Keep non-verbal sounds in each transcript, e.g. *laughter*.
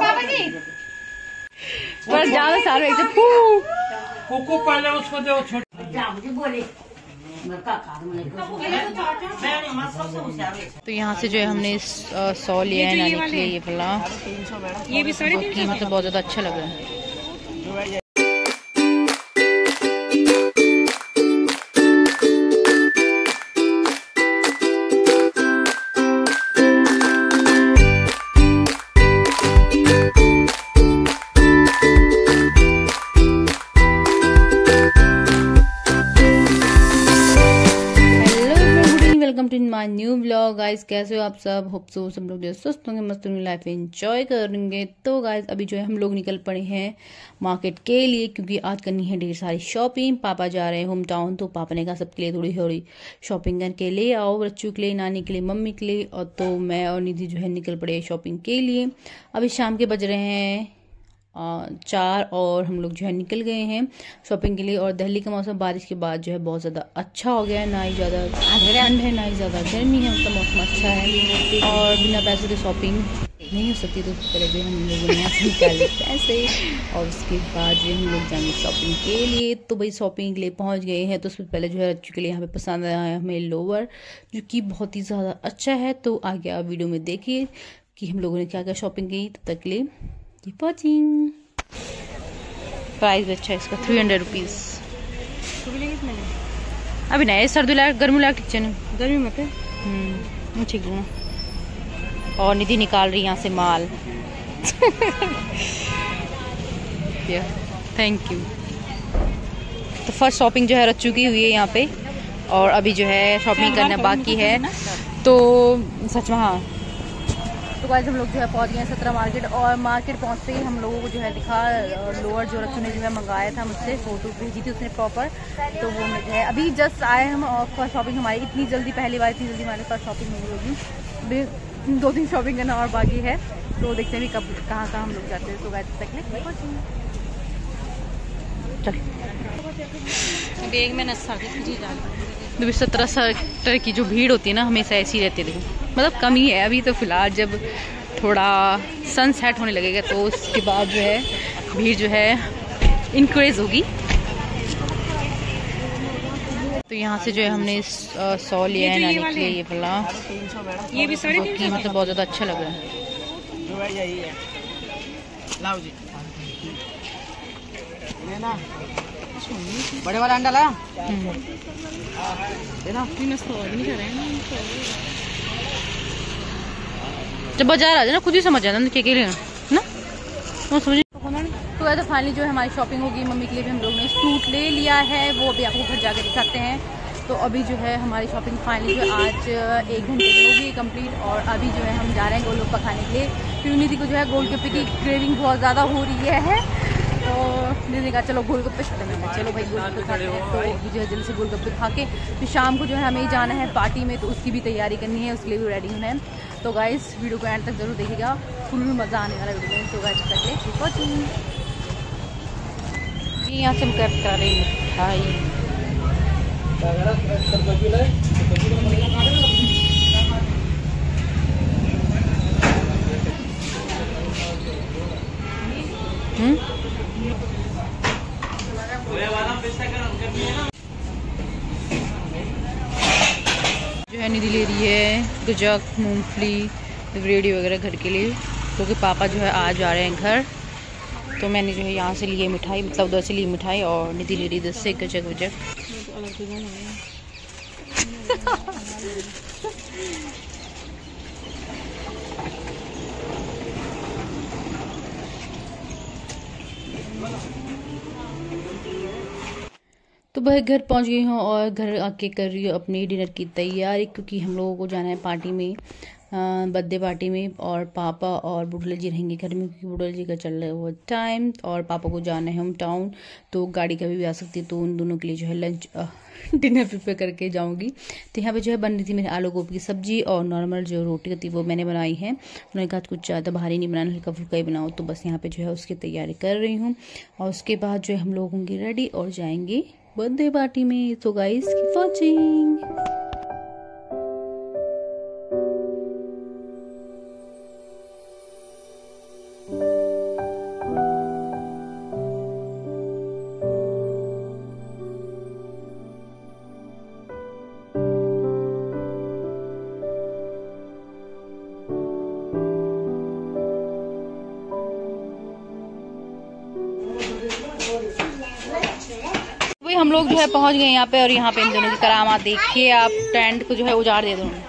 पापा जी पर ज़्यादा सारे एक फू। कुकू पहले उसको दो छोटे। तो यहाँ से जो है हमने सौ लिया है नानी के लिए ये वाला। ये भी मतलब कीमत तो बहुत ज़्यादा अच्छा लग रहा है। Welcome to my new blog guys कैसे हो आप सब? होप सो सब लोग जो स्वस्थ होंगे, मस्त होंगे लाइफ एंजॉय करेंगे। तो गाइस अभी जो है हम लोग निकल पड़े हैं मार्केट के लिए, क्योंकि आज करनी है ढेर सारी शॉपिंग पापा जा रहे हैं होम टाउन तो पापा ने कहा सबके लिए थोड़ी थोड़ी शॉपिंग करके ले आओ, बच्चों के लिए, नानी के लिए, मम्मी के लिए। और तो मैं और निधि जो है निकल पड़े शॉपिंग के लिए। अभी शाम के बज रहे हैं चार और हम लोग जो है निकल गए हैं शॉपिंग के लिए और दिल्ली का मौसम, बारिश के बाद जो है बहुत ज़्यादा अच्छा हो गया है, ना ही ज़्यादा ठंड है, ना ही ज़्यादा गर्मी है, उसका मौसम अच्छा है। और बिना पैसों के शॉपिंग नहीं हो सकती तो पहले भी हम लोगों निकाले पैसे। और उसके बाद जो हम लोग जाएँगे शॉपिंग के लिए। तो भाई शॉपिंग के लिए पहुँच गए हैं तो उससे पहले जो है रच्चू के लिए यहाँ पे पसंद आया है हमें लोअर, जो कि बहुत ही ज़्यादा अच्छा है। तो आगे आप वीडियो में देखिए कि हम लोगों ने क्या क्या शॉपिंग की, तब तक के लिए कीप वॉचिंग प्राइस अच्छा है इसका थ्री हंड्रेड रुपीज़ अभी नहीं सर्दी लायक गर्मी लायक ठीक चने गर्मी मत है ठीक हूँ और निधि निकाल रही यहाँ से माल. थैंक यू तो फ़र्स्ट शॉपिंग जो है रच चुकी हुई है यहाँ पे. और अभी जो है शॉपिंग करना बाकी है. तो सच में हाँ तो गाइस हम लोग जो है पहुँच गए सत्रह मार्केट और मार्केट पहुँचते ही हम लोगों को जो है दिखा लोअर जो रखने जो है मंगाया था मुझसे फ़ोटो भेजी थी उसने प्रॉपर तो वो है अभी जस्ट आए हम, और फ़र्स्ट शॉपिंग हमारी इतनी जल्दी, पहली बार इतनी जल्दी हमारे पास शॉपिंग नहीं होगी। अभी दो दिन शॉपिंग करना और बाकी है। तो देखते हैं कब, कहाँ कहाँ हम लोग जाते हैं। तो गाइस तक बैग में सत्रह सेक्टर की जो भीड़ होती है ना, हमेशा ऐसी रहती है मतलब कम ही है। अभी तो फ़िलहाल जब थोड़ा सनसेट होने लगेगा तो उसके बाद जो है भीड़ जो है इंक्रीज होगी। तो यहाँ से जो है हमने सौ लिया है नानी के लिए ये वाला। ये भी तीन कीमत तो बहुत ज़्यादा अच्छा लग रहा है। बड़े वाला अंडा ला जब बाज़ार आ जाए ना, खुद ही समझ आना क्या के लिए ना? वो समझ तो वैसे फाइनली जो है हमारी शॉपिंग होगी, मम्मी के लिए भी हम लोग ने सूट ले लिया है, वो अभी आपको घर जाकर दिखाते हैं। तो अभी जो है हमारी शॉपिंग फाइनली जो आज, एक घंटे में होगी कंप्लीट और अभी जो है हम जा रहे हैं गोलगप्पा खाने के लिए। क्योंकि उन्हीं को जो है गोलगप्पे की क्रेविंग बहुत ज़्यादा हो रही है। तो मैंने कहा चलो गोलगप्पे खाते हैं चलो भाई गोलगप्पे खाते हैं। तो जो है जल्दी से गोलगप्पे खा के फिर शाम को जो है हमें जाना है पार्टी में तो उसकी भी तैयारी करनी है उसके लिए भी रेडी होना है। तो गाइस वीडियो को एंड तक ज़रूर देखिएगा। फुल मज़ा आने वाला वीडियो में तो गाइस तक वॉचिंग यहाँ से हम कर रही मिठाई हम्म? जो है निधि ले रही है गुजक मूंगफली रेडी वगैरह घर के लिए क्योंकि तो पापा जो है आज जा रहे हैं घर। तो मैंने जो है यहाँ से लिए मिठाई मतलब उधर से ली मिठाई और निधि ले रही दस से गजक वजक *laughs* वह घर पहुँच गई हूँ और घर आके कर रही हूँ अपनी डिनर की तैयारी, क्योंकि हम लोगों को जाना है पार्टी में बर्थडे पार्टी में, और पापा और बुढ़ले जी रहेंगे घर में, क्योंकि बुढ़ल जी का चल रहा है वो टाइम और पापा को जाना है होम टाउन तो गाड़ी कभी भी आ सकती है तो उन दोनों के लिए जो है लंच डिनर प्रिपेयर करके जाऊँगी। तो यहाँ पे जो है बन रही थी मेरे आलू गोभी की सब्ज़ी, और नॉर्मल जो रोटी होती वो मैंने बनाई है। उन्होंने कहा कुछ ज़्यादा भारी नहीं बनाना, हल्का फुल्का ही बनाओ। तो बस यहाँ पर जो है उसकी तैयारी कर रही हूँ, और उसके बाद जो है हम लोग होंगे रेडी और जाएँगे बर्थडे पार्टी में सो गाइस की वाचिंग लोग जो है पहुँच गए यहाँ पे और यहाँ पे इन दोनों की करामा देखिए आप टेंट को जो है उजाड़ दे दोनों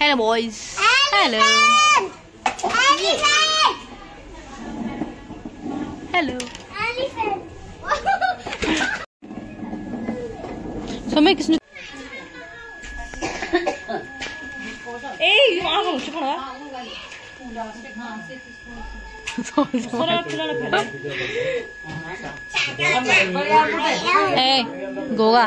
हेलो बॉयज़ हेलो हेलो समय किसने *laughs* ए, गोगा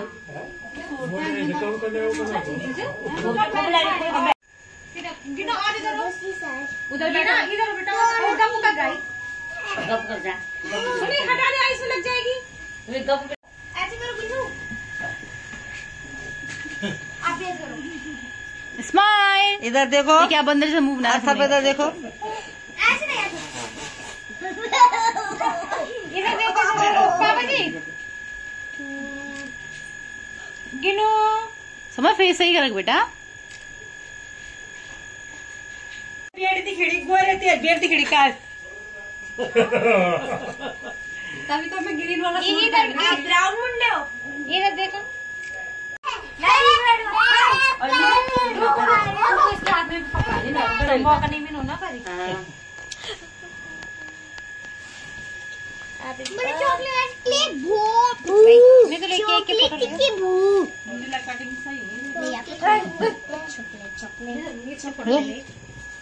उधर बेटा इधर बेटा होगा मुका गाई गप कर जा सुनी हटा दे आइस लग जाएगी ऐसे करो बिजू आप ये करो स्माइल इधर देखो क्या बंदर से मुँह बना सर पे इधर देखो। ऐसे इधर देखो पापा जी गिनो समय फेस सही कर बेटा बेड दी खिड़ी गोरे रहती है बेड दी खिड़ी का तभी तो मैं ग्रीन वाला आप ब्राउन मुंडे हो इधर देखो और ये दो को इसके हाथ में पकड़ा देना मौका नहीं मिलो ना करी मुझे चॉकलेट के भूख। मैं तो लेके एक के पकड़ की भूख। कटिंग सही है भैया चॉकलेट चॉकलेट ये सब पकड़ ले।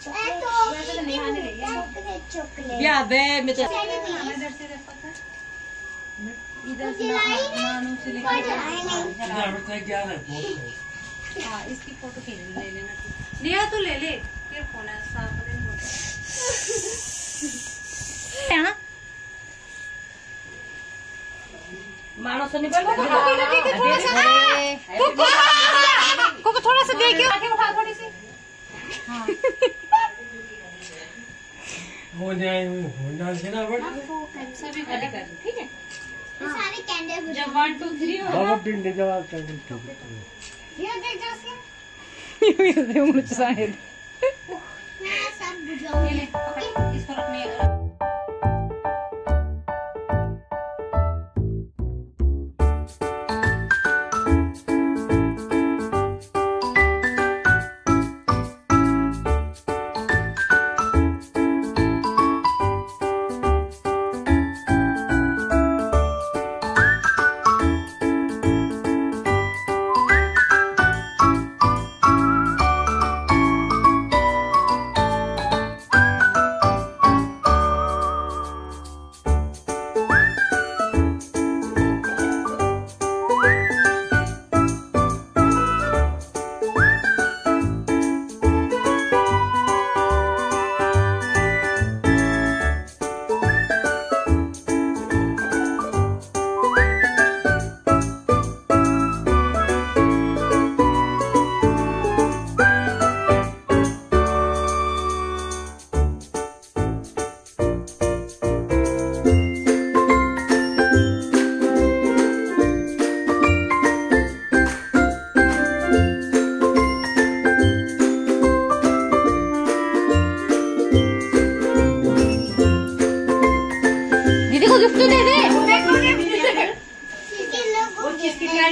Chocolate chocolate. या बे मैं तो इधर से इधर से नानू से लेकर नहीं हाँ। इसकी फ़ोटो खींच ले लेना लिया तो ले ले। तेरा फ़ोन है साफ़ नहीं होता यहाँ मानो सुनी बोल थोड़ा सा। को थोड़ा सा देखिए थोड़ी सी। हो। जाए हो जाए ना बट? सभी कर कर ठीक है? सारे कैंडल जब वन टू थ्री हो बाबा पिंड जवाब कर ये देख जा उसके। *laughs* मुझे शायद। मैं सब बुझाऊँगी ये ले पकड़ इसको रखने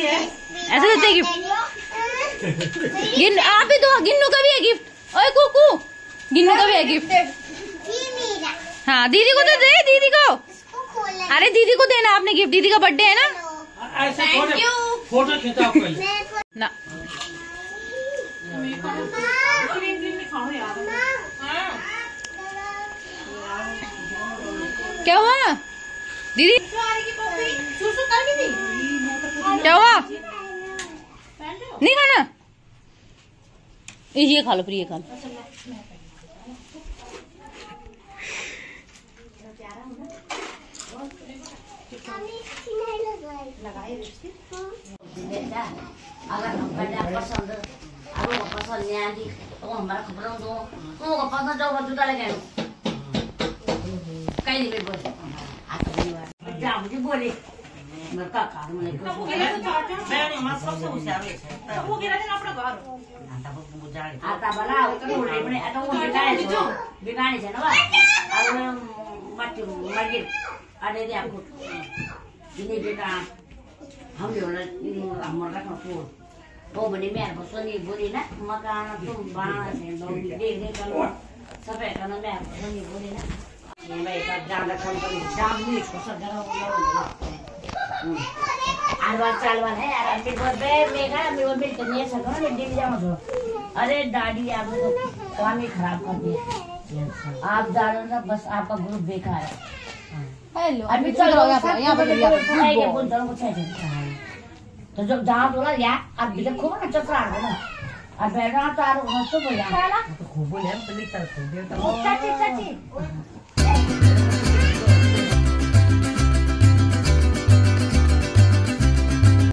ऐसे देते गिफ्ट गिन आप ही दो। गिन्नू का भी है गिफ्ट ओए कुकू। गिन्नू का भी है गिफ्ट हाँ दीदी को तो दे दीदी को। अरे दीदी को देना आपने गिफ्ट दीदी का बर्थडे है ना? ऐसे फ़ोटो फ़ोटो ना। क्या हुआ? दीदी भी क्या हुआ नहीं खाना ये ये खा लो फिर ये खा लो अभी इसकी नहीं लगाई अगर हम बड़ा पसंद अगर वो पसंद नहीं आती तो हमारा खबरों दो तो वो पसंद जो वो जुदा लगे कहीं नहीं बोले आता नहीं हुआ जा मुझे बोले નરકા કાળ મને બેણી માં સબ સબ ઉસાવે છે. હું ગેરા ને આપણે ઘર. આતા બબુ જાણે આતા બનાવ તો આપણે આ તો બિગાડે છે. બિગાડે છે નવા હવે માટી માગી આડે દે આપો ઇને બેટા હમ ને અમારા કા કો ઓ બની મેર બસની બોલી ના મકાન તો બાણા છે દો દે દે કરો સબે કનો મેર બસની બોલી ના. મેં એક જાન લખન કરી જામની જરા ઉલાવ आलवाल चालवाल है यार अम्मी को बे मेगा अम्मी को मिल करनी है सको ना मिट्टी जाओ तो। अरे दादी आपने तो काम ही खराब कर दिया आप जानो ना बस आपका ग्रुप बेकार है। हेलो अभी चलो चलो यहाँ पर यहाँ पर यहाँ पर ये. बोल दो कुछ है तो जब जहाँ बोला यार अब भी खूब ना चक्कर आ गया ना? अब बैठा तो आरो मस्त बोला खूप बोले पण निघतात खूप देवता। चाची चाची।